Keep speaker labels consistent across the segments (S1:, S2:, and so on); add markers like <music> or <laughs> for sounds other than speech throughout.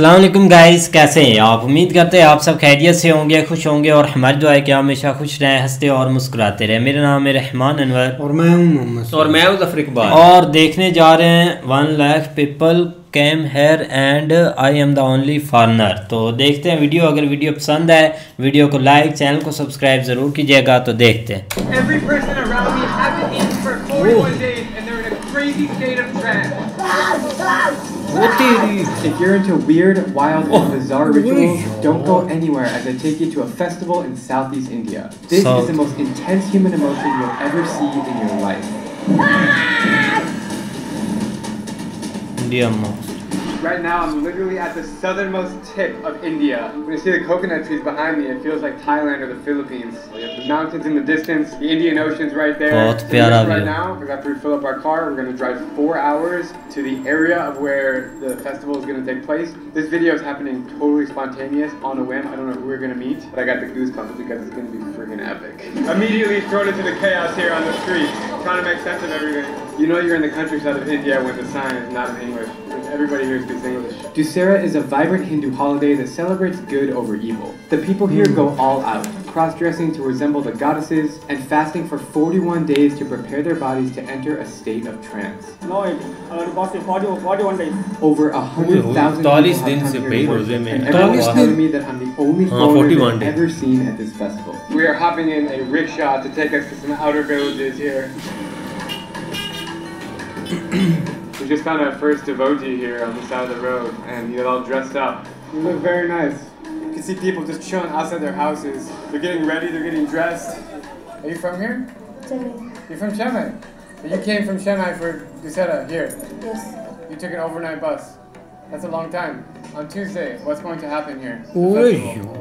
S1: السلام علیکم گائز کیسے ہیں؟ آپ امید کرتے ہیں آپ سب خیریت سے ہوں گے خوش ہوں گے اور ہماری دعا
S2: ہے کہ آپ ہمیشہ
S3: خوش رہیں ہنستے اور مسکراتے
S1: رہیں۔ میرا نام ہے رحمان انور۔ اور میں ہوں محمد اور میں ہوں ظفر اقبال۔ اور دیکھنے جا رہے ہیں one lakh people came here and I am the only foreigner تو دیکھتے ہیں ویڈیو
S4: اگر ویڈیو پسند ہے ویڈیو کو لائک چینل کو سبسکرائب ضرور کیجیے گا تو دیکھتے ہیں۔ What
S5: If you're into weird, wild, and bizarre rituals, don't go anywhere as I take you to a festival in Southeast India. This
S1: South.
S5: is the most intense human emotion you'll ever see in your life.
S1: India,
S4: Right now, I'm literally at the southernmost tip of India. When you see the coconut trees behind me, it feels like Thailand or the Philippines. You have the mountains in the distance, the Indian Ocean's right there.
S1: बहुत
S4: And
S1: प्यारा
S4: Right
S1: view.
S4: now, after we fill up our car, we're going to drive four hours to the area of where the festival is going to take place. This video is happening totally spontaneous, on a whim. I don't know who we're going to meet, but I got the goosebumps because it's going to be freaking epic. Immediately thrown into the chaos here on the street, trying to make sense of everything. You know you're in the countryside of India when the sign is not in English. Everybody here speaks English.
S5: Dussehra is a vibrant Hindu holiday that celebrates good over evil. The people here hmm. go all out, cross-dressing to resemble the goddesses, and fasting for 41 days to prepare their bodies to enter a state of trance.
S6: Over uh, 41 days.
S5: Over 100,000 people have come here to worship, and
S2: everyone
S5: told me that I'm the only foreigner they've ever seen at this festival.
S4: We are hopping in a rickshaw to take us to some outer villages here. we just found our first devotee here on the side of the road, and he's all dressed up. You look very nice. You can see people just chilling outside their houses. They're getting ready, they're getting dressed. Are you from here? Chennai. You're from Chennai? You came from Chennai for Dussehra here?
S7: Yes.
S4: You took an overnight bus. That's a long time. On Tuesday, what's going to happen here?
S7: Oy.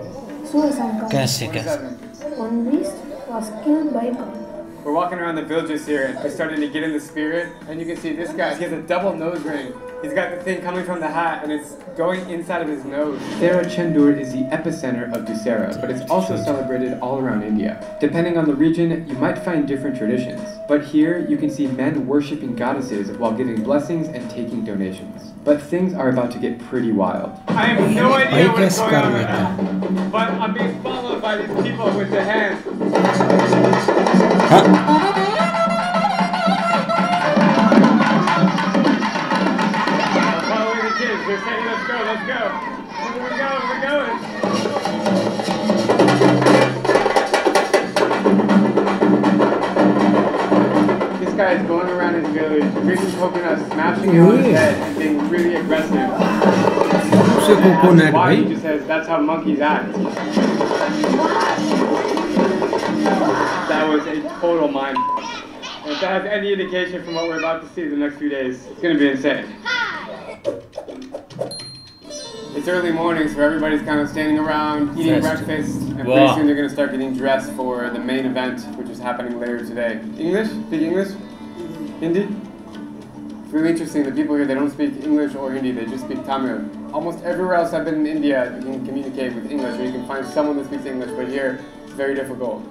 S1: कैसे कैसे
S7: one beast was killed by God.
S4: We're walking around the villages here and we're starting to get in the spirit. And you can see this guy, he has a double nose ring. He's got the thing coming from the hat and it's going inside of his nose.
S5: Tiruchendur is the epicenter of Dussehra, but it's also celebrated all around India. Depending on the region, you might find different traditions. But here, you can see men worshipping goddesses while giving blessings and taking donations. But things are about to get pretty wild.
S4: I have no idea what's going on but I'm being followed by these people with their hands. Huh? guy's going around his village, drinking coconuts, smashing it on his head, and being really aggressive. Why uh,
S2: he
S4: just says that's how monkeys act. That was a total mind. And if that has any indication from what we're about to see the next few days, it's gonna be insane. It's early morning, so everybody's kind of standing around, eating
S1: Yes.
S4: breakfast, and pretty soon they're gonna start getting dressed for the main event, which is happening later today. English? Speak English? Mm-hmm. Hindi? It's really interesting. The people here, they don't speak English or Hindi, they just speak Tamil. Almost everywhere else I've been in India, you can communicate with English, or you can find someone that speaks English, but here, it's very difficult.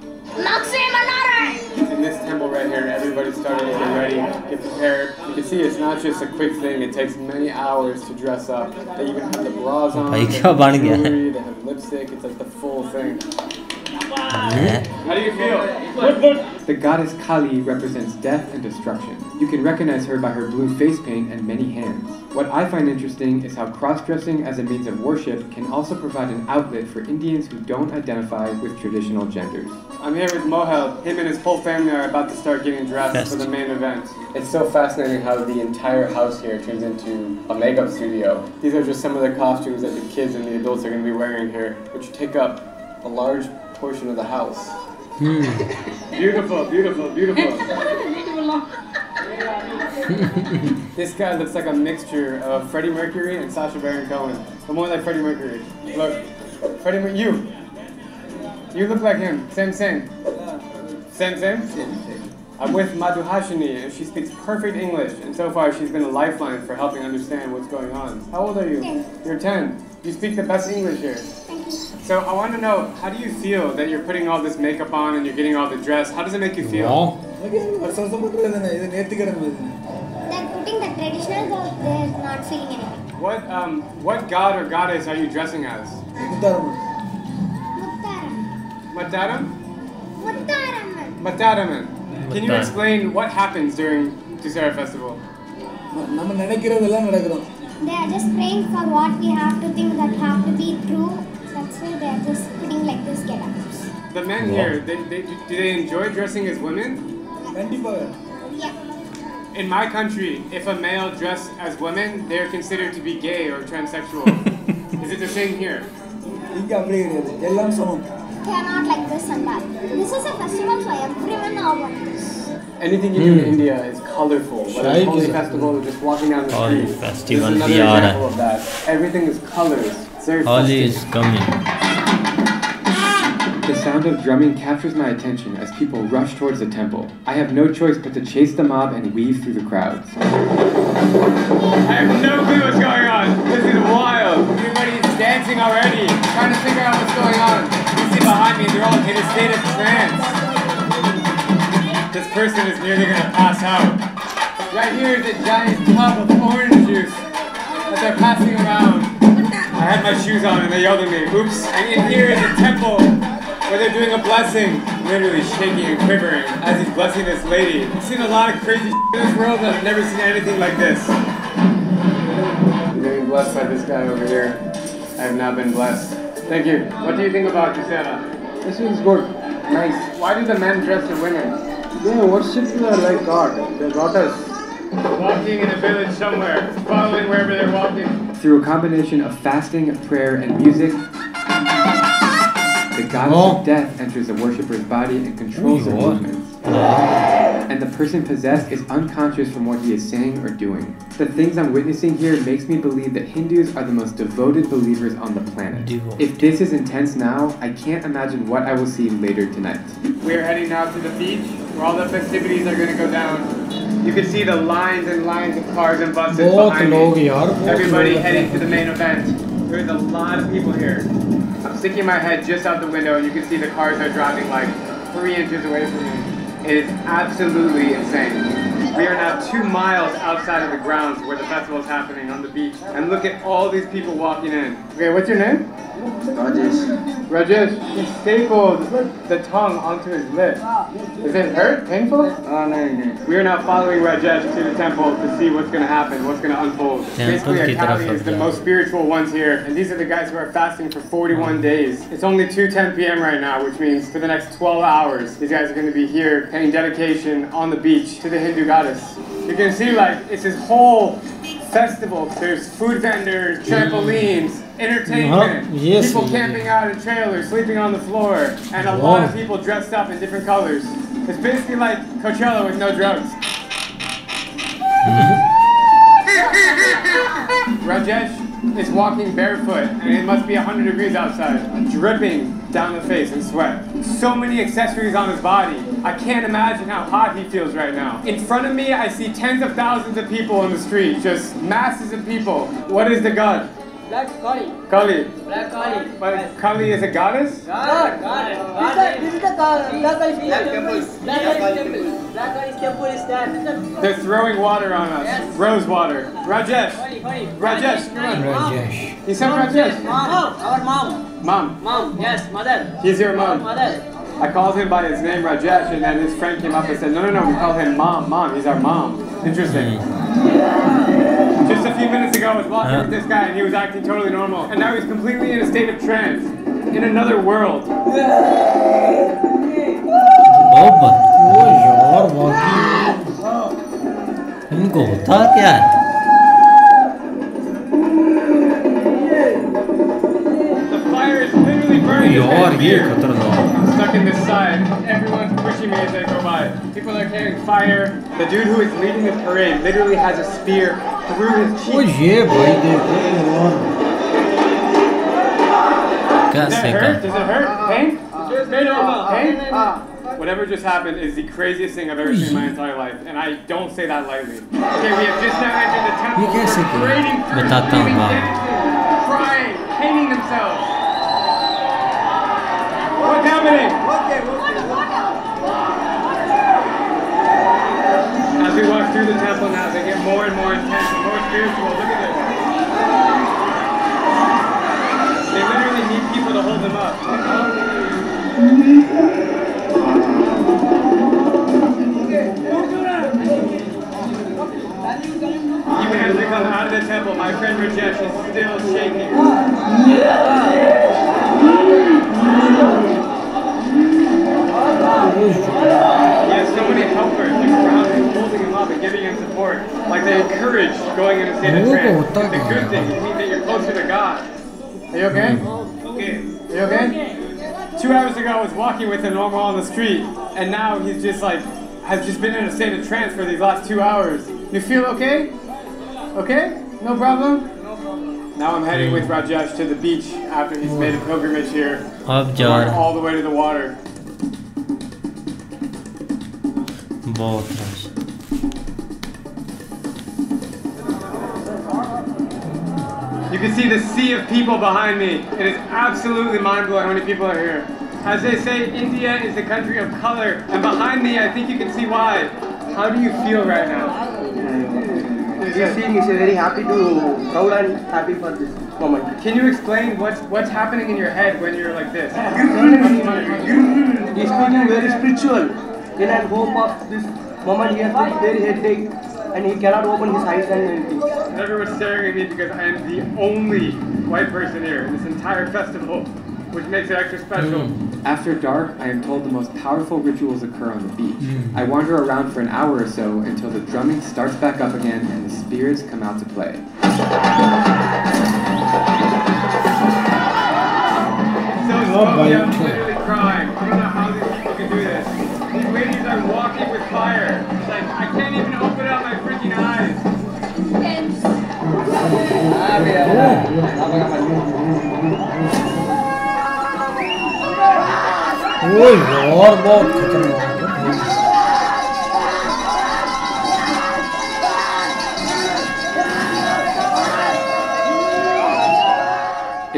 S4: In this temple right here, everybody started getting ready, get prepared. You can see it's not just a quick thing. It takes many hours to dress up. They even have the bras on, they have jewelry, they have lipstick. It's like the full thing.
S1: हैं?
S4: How do you feel? Good, good.
S5: The goddess Kali represents death and destruction. You can recognize her by her blue face paint and many hands. What I find interesting is how cross-dressing as a means of worship can also provide an outlet for Indians who don't identify with traditional genders.
S4: I'm here with Mohel. Him and his whole family are about to start getting dressed
S1: Best.
S4: for the main event. It's so fascinating how the entire house here turns into a makeup studio. These are just some of the costumes that the kids and the adults are going to be wearing here, which take up a large portion of the house. Hmm. <laughs> Beautiful, beautiful, beautiful. <laughs> this guy looks like a mixture of Freddie Mercury and Sacha Baron Cohen, but more like Freddie Mercury. Look, Freddie, Mer- you, you look like him. Same, same. Same, same. I'm with Madhuhashini, and she speaks perfect English, and so far she's been a lifeline for helping understand what's going on. How old are you? You're 10. You speak the best English here. So I want to know, how do you feel that you're putting all this makeup on and you're getting all the dress? How does it make you feel?
S2: Again,
S7: Like putting the
S3: traditional gown, there's not feeling anything.
S4: What um what god or goddess are you dressing as?
S3: Muttaram.
S4: Muttaram.
S3: Muttaram.
S4: Muttaramman. Can you explain what happens during Tusara festival?
S3: They are just praying for what we have to think that have to be true way, they're just putting like this get ups.
S4: The men yeah. here, they, they, do they enjoy dressing as women?
S3: Yeah.
S4: In my country, if a male dressed as women, they're considered to be gay or transsexual. <laughs> Is it the same here?
S3: Cannot like this and that. This is a festival for everyone or.
S4: Anything you do mm. in hmm. India is colorful, whether it's Holi festival or just walking down the
S1: Holy
S4: street.
S1: Festival
S4: this is another example of that. Everything is colors. It's very
S1: Holi
S4: festive.
S1: is coming.
S5: The sound of drumming captures my attention as people rush towards the temple. I have no choice but to chase the mob and weave through the crowds.
S4: I have no clue what's going on. This is wild. Everybody's dancing already, trying to figure out what's going on. You see behind me, they're all in a state of trance. This person is nearly gonna pass out. Right here is a giant tub of orange juice that they're passing around. I had my shoes on and they yelled at me, oops. And in here is a temple where they're doing a blessing, literally shaking and quivering as he's blessing this lady. I've seen a lot of crazy in this world, but I've never seen anything like this. You're getting blessed by this guy over here. I have not been blessed. Thank you. What do you think about Dussehra?
S2: This is good.
S4: Nice. Why do the men dress as women?
S2: They worship the like God, the goddess.
S4: Walking in a village somewhere, following wherever they're walking.
S5: Through a combination of fasting, prayer, and music, the goddess
S1: Oh.
S5: of death enters the worshipper's body and controls their movements. And the person possessed is unconscious from what he is saying or doing. The things I'm witnessing here makes me believe that Hindus are the most devoted believers on the planet. If this is intense now, I can't imagine what I will see later tonight.
S4: We're heading now to the beach where all the festivities are going to go down. You can see the lines and lines of cars and buses behind me. Everybody heading to the main event. There's a lot of people here. I'm sticking my head just out the window and you can see the cars are driving like three inches away from me. It is absolutely insane. We are now two miles outside of the grounds where the festival is happening on the beach. And look at all these people walking in. Okay, what's your name? Rajesh. Rajesh, he stapled the tongue onto his lip. Is it hurt? Painful? Oh, no, no. We are now following Rajesh to the temple to see what's going to happen, what's going to unfold. Basically, a is the most spiritual ones here, and these are the guys who are fasting for 41 days. It's only 2.10 p.m. right now, which means for the next 12 hours, these guys are going to be here paying dedication on the beach to the Hindu goddess. You can see, like, it's this whole festival. There's food vendors, trampolines, entertainment,
S2: Uh-huh. Yes,
S4: people camping out in trailers, sleeping on the floor, and a lot of people dressed up in different colors. It's basically like Coachella with no drugs. <laughs> Rajesh is walking barefoot, and it must be 100 degrees outside, dripping down the face in sweat. So many accessories on his body. I can't imagine how hot he feels right now. In front of me, I see tens of thousands of people on the street, just masses of people. What is the god?
S6: Black Kali.
S4: Kali.
S6: Black Kali.
S4: But Kali is a goddess?
S6: God. God. This is this is the God. Uh, Black Kali temple. Black Kali temple. Black Kali temple is that. This is the
S4: They're throwing water on us.
S6: Yes.
S4: Rose water. Rajesh.
S6: Kali, Kali.
S4: Rajesh, come on.
S2: Rajesh.
S4: He said Rajesh.
S6: Mom. Our mom.
S4: Mom.
S6: Mom. Yes, mother.
S4: He's your mom.
S6: Mother.
S4: I called him by his name Rajesh, and then his friend came up and said, No, no, no, we call him Mom, Mom. He's our mom. Interesting. Hmm. Just a few minutes ago, I was walking
S1: Huh?
S4: with this guy, and he was acting totally normal. And now he's completely in a state of trance, in another world.
S1: बहुत
S2: ओ यार बाकी
S1: इनको होता क्या है
S4: The fire is literally burning. his
S1: यार
S4: head
S1: ये
S4: here.
S1: खतरनाक
S4: I'm stuck in this side. Everyone's pushing me as I go by. People are carrying fire. The dude who is leading this parade literally has a spear through his
S2: yeah, boy.
S4: Does it hurt? Does it hurt? Pain? Pain? Whatever just happened is the craziest thing I've ever seen in my entire life, and I don't say that lightly. Okay, we have just now entered the temple.
S1: You
S4: guys
S1: are
S4: creating, crying, hating themselves. What's happening? Okay, okay. They literally need people to hold them up. Even as they come out of the temple, my friend Rajesh is still shaking. support. Like they encourage going in and
S2: seeing a
S4: trance. It's
S2: a
S4: good thing. It that you're closer to God. Are you okay? Mm. Okay. Are you okay? Two hours ago, I was walking with a normal on the street, and now he's just like, has just been in a state of trance for these last two hours. You feel okay? Okay? No problem? Now I'm heading with Rajesh to the beach after he's made a pilgrimage here. All the way to the water.
S1: Both.
S4: You can see the sea of people behind me. It is absolutely mind blowing how many people are here. As they say, India is the country of color, and behind me, I think you can see why. How do you feel right now?
S6: This scene is very happy to, proud and happy for this moment.
S4: Can you explain what's what's happening in your head when you're like this?
S6: He is speaking very spiritual. In and hope of this moment, he has got very headache and he cannot open his eyes and anything.
S4: And everyone's staring at me because I am the only white person here in this entire festival, which makes it extra special. Mm.
S5: After dark, I am told the most powerful rituals occur on the beach. I wander around for an hour or so until the drumming starts back up again and the spirits come out to play.
S4: So
S2: Oh,
S4: slowly, I'm literally crying. I don't know how these people can do this. These ladies are walking with fire. Like I can't even
S2: यार बहुत खतरनाक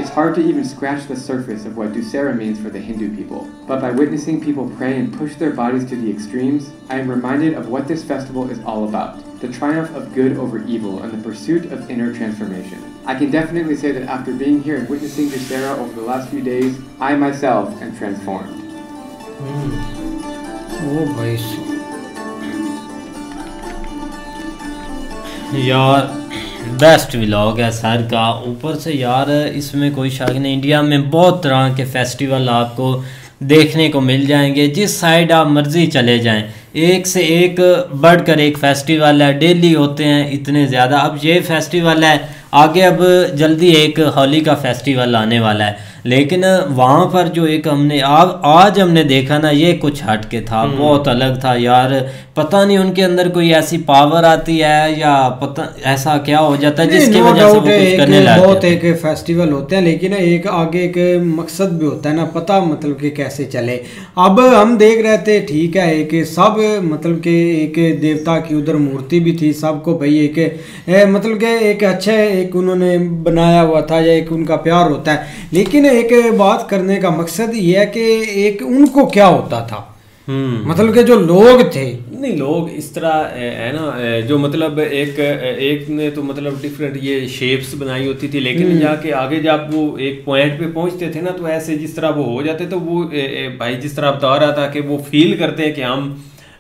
S5: It's hard to even scratch the surface of what Dussehra means for the Hindu people, but by witnessing people pray and push their bodies to the extremes, I am reminded of what this festival is all about the triumph of good over evil and the pursuit of inner transformation. I can definitely say that after being here and witnessing Dussehra over the last few days, I myself am transformed.
S1: او بھائی یار best vlog ہے sir کا۔ اوپر سے یار، اس میں کوئی شک نہیں۔ انڈیا میں بہت طرح کے فیسٹیول آپ کو دیکھنے کو مل جائیں گے۔ جس سائڈ آپ مرضی چلے جائیں۔ ایک سے ایک بڑھ کر ایک فیسٹیول ہے۔ ڈیلی ہوتے ہیں اتنے زیادہ۔ اب یہ
S2: فیسٹیول
S1: ہے۔ آگے اب
S2: جلدی
S1: ایک
S2: ہولی
S1: کا فیسٹیول
S2: آنے
S1: والا ہے۔
S2: لیکن وہاں پر جو ایک ہم نے آج ہم نے دیکھا نا یہ کچھ ہٹ کے تھا بہت الگ تھا۔ یار پتہ نہیں ان کے اندر کوئی ایسی پاور آتی ہے یا پتہ ایسا کیا ہو جاتا ہے جس کی وجہ سے وہ کچھ کرنے لگا بہت ایک فیسٹیول ہوتے ہیں لیکن ایک آگے ایک مقصد بھی ہوتا ہے نا پتہ مطلب کہ کیسے چلے۔ اب ہم دیکھ رہے
S1: تھے
S2: ٹھیک ہے ایک سب مطلب
S8: کہ ایک دیوتا کی ادھر مورتی بھی تھی سب کو بھائی ایک مطلب کہ ایک اچھے ایک انہوں نے بنایا ہوا تھا یا ایک ان کا پیار ہوتا ہے۔ لیکن ایک بات کرنے کا مقصد یہ ہے کہ ایک ان کو کیا ہوتا تھا۔ مطلب کہ جو لوگ تھے۔ نہیں لوگ اس طرح ہے نا جو مطلب ایک ایک نے تو مطلب ڈفرینٹ یہ شیپس
S2: بنائی
S8: ہوتی تھی
S2: لیکن
S8: جا
S2: کے
S8: آگے جب وہ ایک پوائنٹ پہ پہنچتے تھے نا تو ایسے جس طرح وہ ہو جاتے تو وہ بھائی جس طرح بتا رہا تھا کہ وہ فیل کرتے ہیں کہ ہم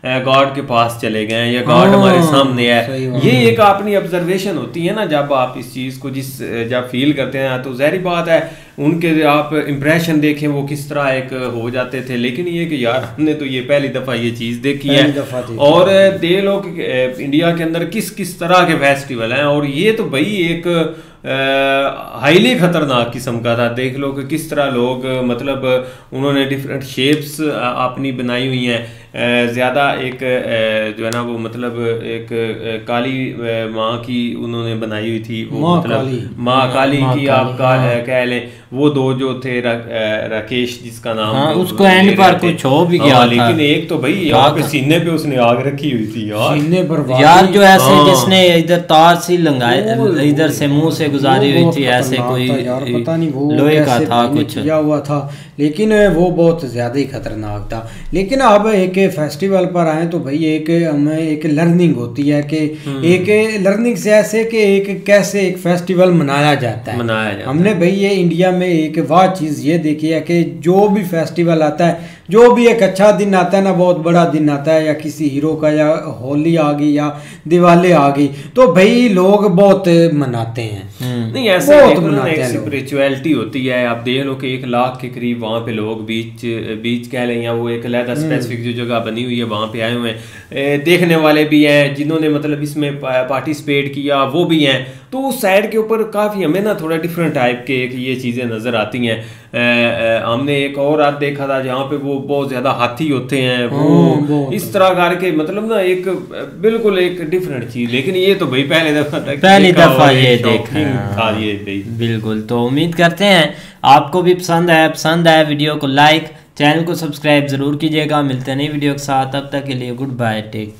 S8: گاڈ کے پاس چلے گئے ہیں یا گاڈ ہمارے سامنے ہے۔ یہ ایک
S2: اپنی
S8: آبزرویشن
S2: ہوتی ہے
S8: نا جب آپ اس چیز کو جس جب فیل کرتے ہیں تو ظاہری بات ہے ان کے آپ امپریشن دیکھیں وہ کس طرح ایک ہو جاتے تھے۔ لیکن یہ کہ یار ہم نے تو یہ پہلی دفعہ یہ چیز دیکھی ہے۔ اور دے لوگ انڈیا کے اندر کس کس طرح کے فیسٹیول ہیں۔ اور یہ تو بھائی ایک ہائیلی
S2: خطرناک
S8: قسم
S2: کا
S8: تھا۔ دیکھ
S2: لو
S8: کہ
S2: کس
S8: طرح لوگ
S2: مطلب
S8: انہوں نے ڈفرینٹ شیپس اپنی بنائی ہوئی ہیں۔ زیادہ ایک جو ہے
S1: نا
S8: وہ
S1: مطلب
S8: ایک
S1: کالی
S8: ماں
S1: کی
S8: انہوں
S1: نے بنائی ہوئی
S8: تھی
S1: وہ مطلب
S8: ماں کالی کی آپ
S1: کا
S8: ہاں۔ کہہ
S1: لیں
S8: وہ دو جو تھے راکیش جس کا نام
S2: ہاں، اس کو
S1: اینڈ پر کچھ
S8: ہو
S1: بھی ہاں، گیا تھا لیکن
S2: ایک
S1: تو بھائی یہاں پہ سینے
S2: پہ
S1: اس
S2: نے
S1: آگ رکھی
S2: ہوئی
S1: تھی
S2: سینے پر یار جو ایسے
S1: جس نے
S2: ادھر
S1: تار
S2: سی لنگائے
S1: ادھر
S2: سے منہ سے گزاری ہوئی تھی ایسے کوئی پتہ نہیں وہ لوہے کا تھا کچھ۔ کیا ہوا تھا لیکن وہ بہت زیادہ ہی خطرناک تھا۔
S8: لیکن
S2: اب ایک کے فیسٹیول پر آئیں تو بھائی ایک ہمیں ایک لرننگ
S8: ہوتی ہے
S2: کہ ایک لرننگ سے ایسے کہ ایک کیسے ایک فیسٹیول منایا جاتا ہے۔ منایا جاتا ہم نے بھائی یہ انڈیا میں ایک واہ چیز یہ دیکھی ہے کہ جو بھی فیسٹیول آتا ہے جو بھی ایک اچھا دن آتا ہے نا بہت بڑا دن آتا ہے یا کسی
S8: ہیرو کا
S2: یا
S8: ہولی آ
S2: گئی
S8: یا
S2: دیوالی آ
S8: گئی تو بھائی لوگ بہت مناتے ہیں۔ نہیں ایسا اسپریچویلٹی ہوتی ہے۔ آپ دیکھ لو کہ ایک لاکھ کے قریب وہاں پہ
S2: لوگ
S8: بیچ بیچ کہہ لیں یا وہ ایک علیحدہ اسپیسیفک جو جگہ بنی ہوئی ہے وہاں پہ آئے ہوئے ہیں۔ دیکھنے والے بھی ہیں جنہوں نے مطلب اس میں پارٹیسپیٹ کیا وہ بھی ہیں۔ تو اس سائڈ کے اوپر کافی ہمیں نا تھوڑا ڈفرینٹ ٹائپ کے یہ چیزیں نظر آتی ہیں۔ ہم نے ایک اور آرٹ دیکھا تھا جہاں
S2: پہ
S8: وہ
S2: بہت
S8: زیادہ ہاتھی ہوتے ہیں وہ ہاں، اس طرح کر کے مطلب نا ایک بالکل ایک ڈفرینٹ چیز۔
S1: لیکن
S8: یہ
S1: تو
S8: بھائی
S1: پہلے
S8: دفعہ
S1: پہلی
S8: دفعہ
S1: یہ
S8: دیکھا بالکل تو
S1: امید کرتے ہیں آپ کو بھی پسند ہے پسند ہے ویڈیو کو لائک چینل کو سبسکرائب ضرور کیجیے گا۔ ملتے ہیں نئی ویڈیو کے ساتھ اب تک کے لیے گڈ بائے ٹیک